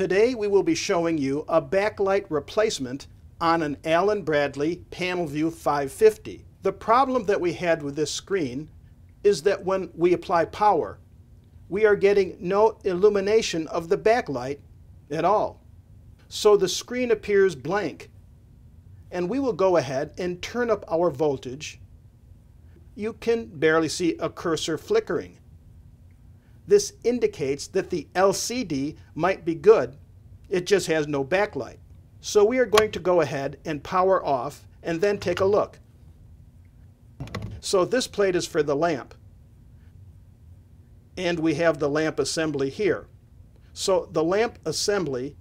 Today we will be showing you a backlight replacement on an Allen Bradley PanelView 550. The problem that we had with this screen is that when we apply power, we are getting no illumination of the backlight at all. So the screen appears blank. And we will go ahead and turn up our voltage. You can barely see a cursor flickering. This indicates that the LCD might be good, it just has no backlight. So we are going to go ahead and power off and then take a look. So this plate is for the lamp. And we have the lamp assembly here. So the lamp assembly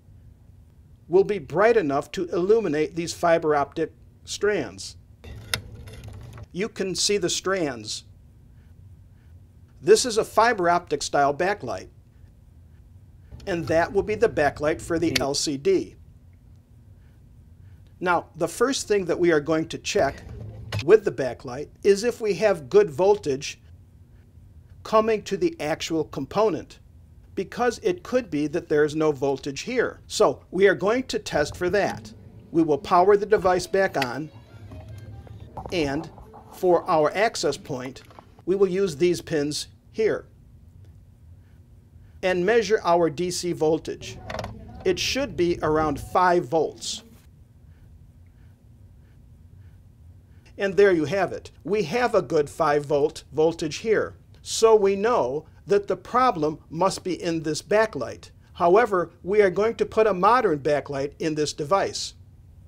will be bright enough to illuminate these fiber optic strands. You can see the strands this is a fiber optic style backlight. And that will be the backlight for the hmm. LCD. Now, the first thing that we are going to check with the backlight is if we have good voltage coming to the actual component because it could be that there is no voltage here. So we are going to test for that. We will power the device back on and for our access point, we will use these pins here and measure our DC voltage. It should be around 5 volts. And there you have it. We have a good 5 volt voltage here. So we know that the problem must be in this backlight. However, we are going to put a modern backlight in this device.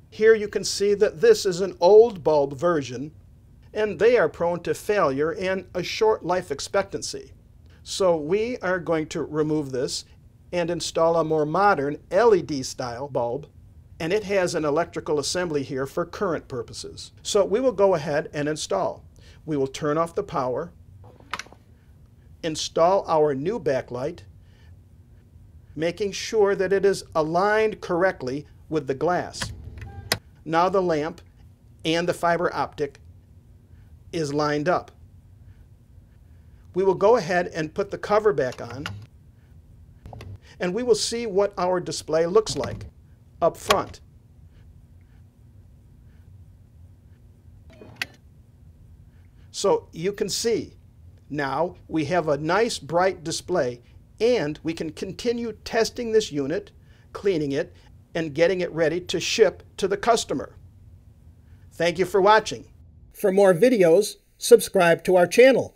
Here you can see that this is an old bulb version and they are prone to failure and a short life expectancy. So we are going to remove this and install a more modern LED style bulb and it has an electrical assembly here for current purposes. So we will go ahead and install. We will turn off the power, install our new backlight, making sure that it is aligned correctly with the glass. Now the lamp and the fiber optic is lined up. We will go ahead and put the cover back on and we will see what our display looks like up front. So you can see now we have a nice bright display and we can continue testing this unit, cleaning it, and getting it ready to ship to the customer. Thank you for watching. For more videos, subscribe to our channel.